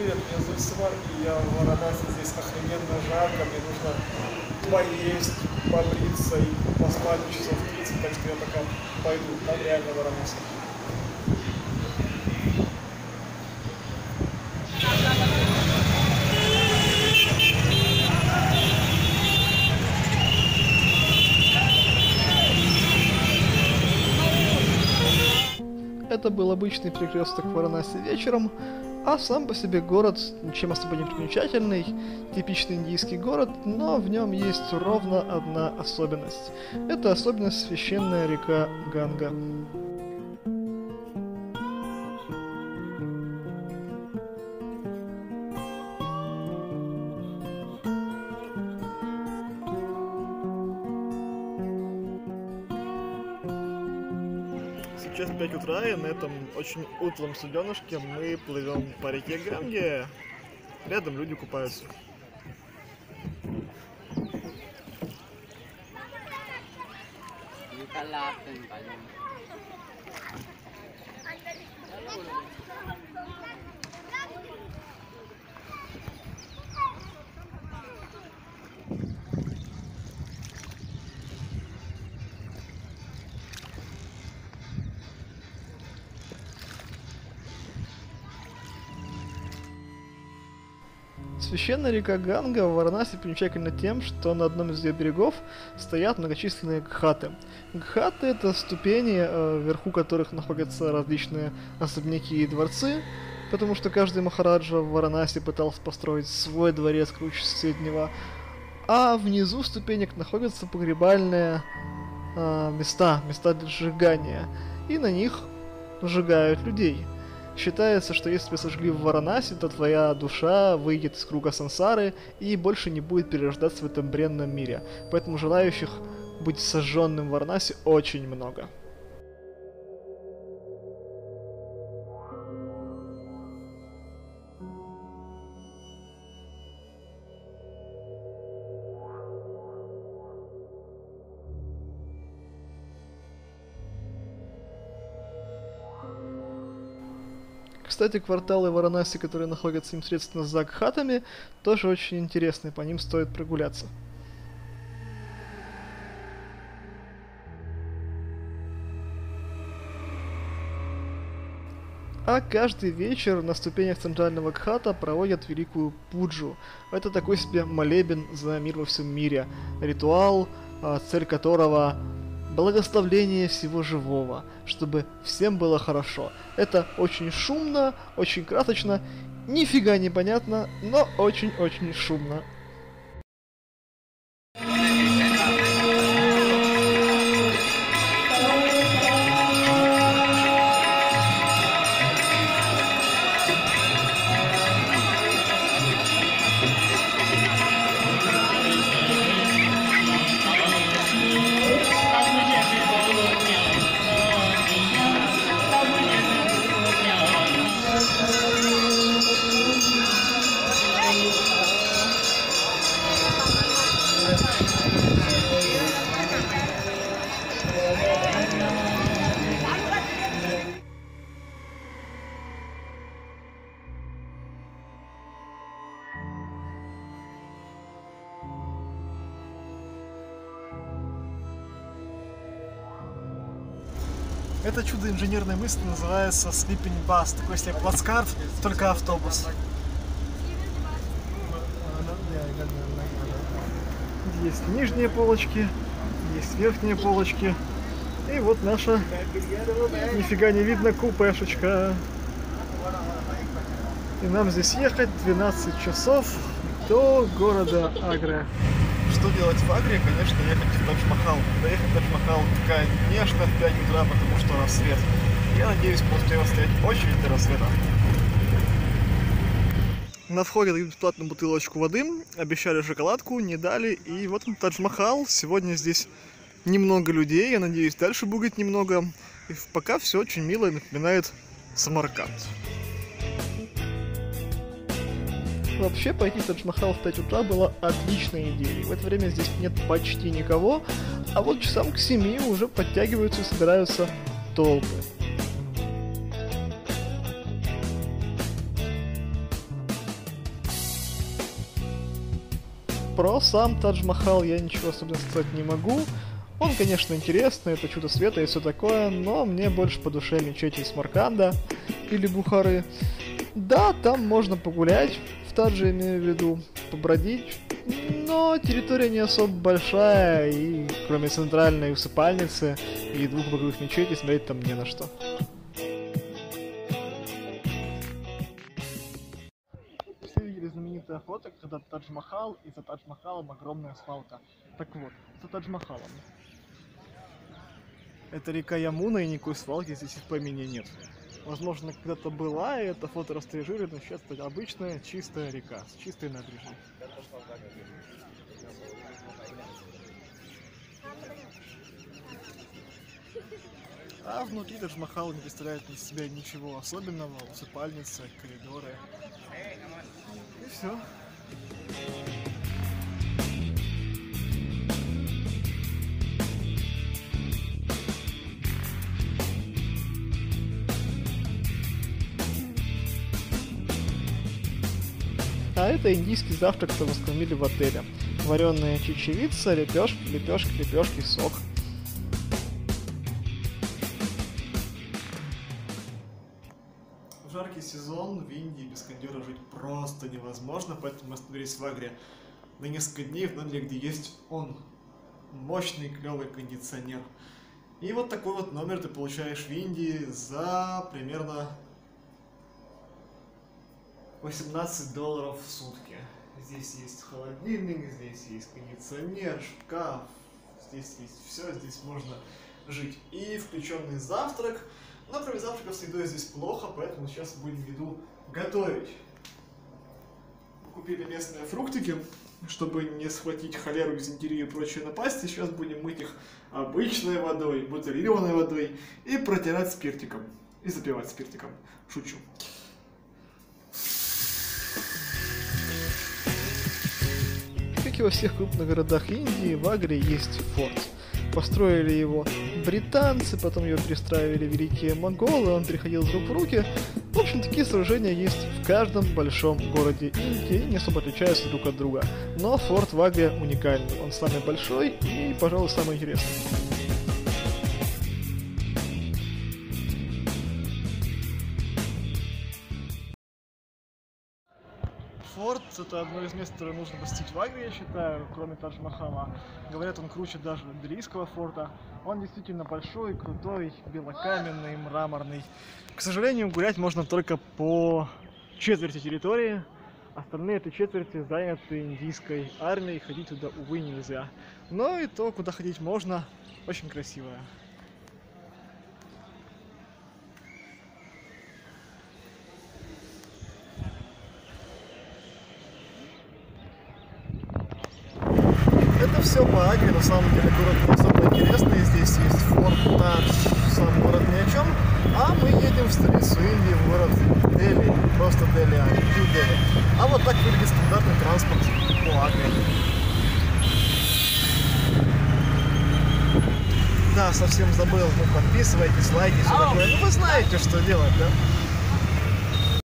привет, меня зовут Симар, и я в Варанаси, здесь охрененно жарко, мне нужно поесть, побриться и поспать часов 30, так что я пока пойду, там реально Варанаси. Это был обычный перекресток Варанаси вечером, а сам по себе город ничем особо не примечательный, типичный индийский город, но в нем есть ровно одна особенность. Это особенность священная река Ганга. Сейчас 5 утра, и на этом очень утлом суденышке мы плывем по реке Ганге. Рядом люди купаются. Kalapin Священная река Ганга в Варанаси примечательна тем, что на одном из ее берегов стоят многочисленные гхаты. Гхаты это ступени, э, вверху которых находятся различные особняки и дворцы, потому что каждый махараджа в Варанаси пытался построить свой дворец круче соседнего, а внизу ступенек находятся погребальные э, места, места для сжигания, и на них сжигают людей. Считается, что если тебя сожгли в Варанаси, то твоя душа выйдет из круга сансары и больше не будет перерождаться в этом бренном мире. Поэтому желающих быть сожженным в Варанаси очень много. Кстати, кварталы Варанаси, которые находятся непосредственно за Гхатами, тоже очень интересные, по ним стоит прогуляться. А каждый вечер на ступенях центрального Гхата проводят великую пуджу. Это такой себе молебен за мир во всем мире. Ритуал, а, цель которого благословление всего живого, чтобы всем было хорошо. Это очень шумно, очень красочно, нифига не понятно, но очень-очень шумно. Это чудо инженерной мысли называется Sleeping Bus. Такой себе плацкарт, только автобус. Есть нижние полочки, есть верхние полочки. И вот наша нифига не видно купешечка. И нам здесь ехать 12 часов до города Агре. Что делать в Агре? Конечно, ехать в. В Тадж-Махал, конечно, в 5 утра, потому что рассвет. Я надеюсь, мы успеем стоять очередь до рассвета. На входе дают бесплатную бутылочку воды, обещали шоколадку, не дали, и вот он Тадж-Махал. Сегодня здесь немного людей, я надеюсь, дальше будет немного. И пока все очень мило и напоминает Самарканд. Вообще пойти в Тадж Махал в 5 утра было отличной идеей. В это время здесь нет почти никого, а вот часам к 7 уже подтягиваются и собираются толпы. Про сам Тадж Махал я ничего особенно сказать не могу. Он, конечно, интересный, это чудо света и все такое, но мне больше по душе мечеть из или Бухары. Да, там можно погулять, в Тадже имею в виду, побродить, но территория не особо большая, и кроме центральной усыпальницы и двух боковых мечетей смотреть там не на что. Все видели знаменитое фото, когда Тадж-Махал, и за Тадж-Махалом огромная свалка. Так вот, за Тадж-Махалом. Это река Ямуна, и никакой свалки здесь и в помине нет. Возможно, когда-то была, и это фото растражировано, сейчас это обычная чистая река с чистой набережной. А внутри Тадж-Махал не представляет из себя ничего особенного, усыпальница, коридоры. И все. А это индийский завтрак, что мы скормили в отеле. Вареная чечевица, лепешки, лепешки, лепешки, сок. В жаркий сезон в Индии без кондера жить просто невозможно, поэтому мы остановились в Агре на несколько дней в номере, где есть он, мощный клевый кондиционер. И вот такой вот номер ты получаешь в Индии за примерно 18 долларов в сутки. Здесь есть холодильник, здесь есть кондиционер, шкаф, здесь есть все, здесь можно жить. И включенный завтрак. Но кроме завтрака с едой здесь плохо, поэтому сейчас будем еду готовить. Купили местные фруктики, чтобы не схватить холеру, дизентерию и прочие напасти. Сейчас будем мыть их обычной водой, бутылированной водой и протирать спиртиком. И запивать спиртиком. Шучу. Как и во всех крупных городах Индии, в Агре есть форт. Построили его британцы, потом его перестраивали великие монголы, он переходил из рук в руки. В общем, такие сооружения есть в каждом большом городе Индии, не особо отличаются друг от друга. Но форт в Агре уникальный, он самый большой и, пожалуй, самый интересный. Форт — это одно из мест, которое нужно посетить в Агре, я считаю, кроме Тадж-Махала. Говорят, он круче даже Делийского форта. Он действительно большой, крутой, белокаменный, мраморный. К сожалению, гулять можно только по четверти территории. Остальные этой четверти заняты индийской армией, ходить туда, увы, нельзя. Но и то, куда ходить можно, очень красивое. Это все по Агре, на самом деле город не особо интересный. Здесь есть форт Тадж, сам город ни о чем. А мы едем в столицу Индии, в город Дели. Просто Дели, а не Нью-Дели. А вот так выглядит стандартный транспорт по Агре. Да, совсем забыл. Ну, подписывайтесь, лайки, все такое. Ну, вы знаете, что делать, да?